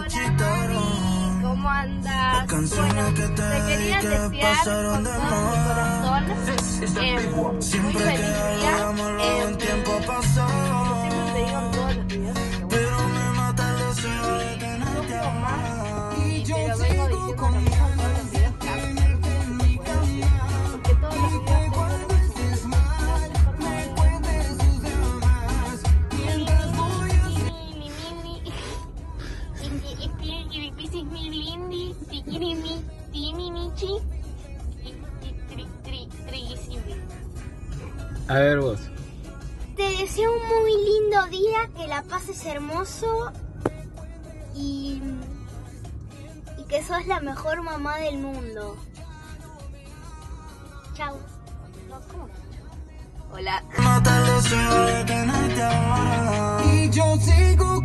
mami, ¿cómo andas? Bueno, te quería desear con todo mi corazón eh, muy feliz día. Eh, tiempo pasó, siempre te digo en todos los videos pero me mata el deseo de tenerte y pero vengo diciendo lo mismo A ver vos. Te deseo un muy lindo día, que la pases hermoso y, y que sos la mejor mamá del mundo. Chao. Hola. Hola. Mata el deseo de tenerte ahora. Y yo sigo